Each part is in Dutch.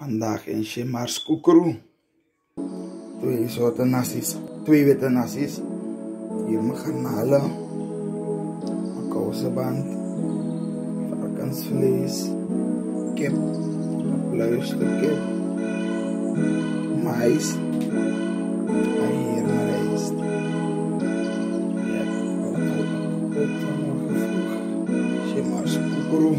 Vandaag in Shemars Kukuru. Twee soorten nasi's. Twee witte nasi's. Hier mijn garnalen. Mijn kousenband. Varkensvlees. Kip. kip, Mais. En hier mijn rijst. Ja, ik heb ook vanmorgen vroeg. Shemars Kukuru.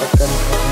Marca.